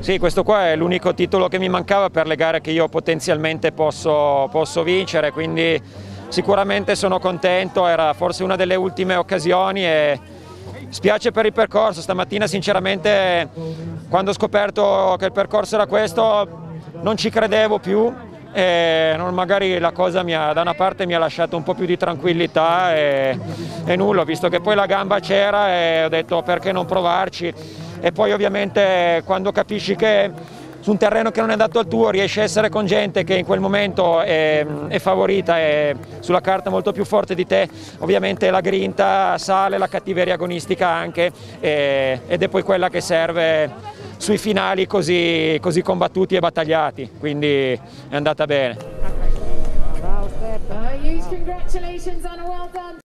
Sì, questo qua è l'unico titolo che mi mancava per le gare che io potenzialmente posso, posso vincere, quindi sicuramente sono contento, era forse una delle ultime occasioni e spiace per il percorso, stamattina sinceramente quando ho scoperto che il percorso era questo non ci credevo più e magari la cosa ha, da una parte mi ha lasciato un po' più di tranquillità e, e nulla, visto che poi la gamba c'era e ho detto perché non provarci? E poi ovviamente quando capisci che su un terreno che non è adatto al tuo riesci a essere con gente che in quel momento è, è favorita e sulla carta molto più forte di te, ovviamente la grinta sale, la cattiveria agonistica anche ed è poi quella che serve sui finali così, così combattuti e battagliati, quindi è andata bene.